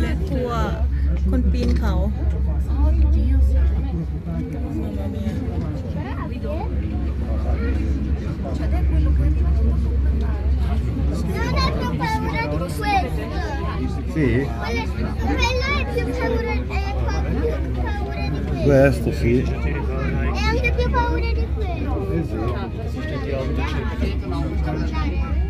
และทัวร์คนปีนเขามามาเมีย Non hai più paura di questo. Sì, Quello, quello è più paura, è pa- più paura di questo. questo sì. E anche più paura di quello. Eh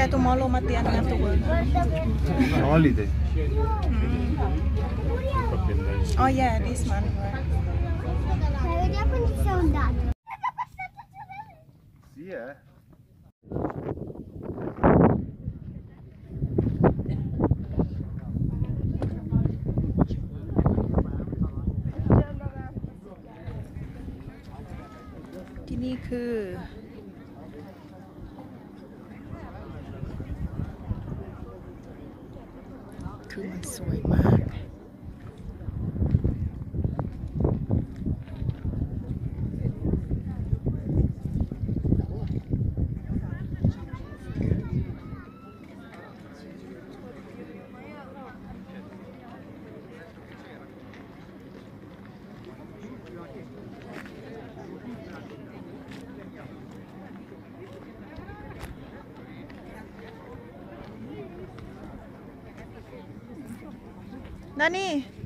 kaya tumalo matian nga tugon. Holiday. Mm-hmm. Oh yeah, this man. See ya. Kini คือ คือมันสวยมาก Tadi.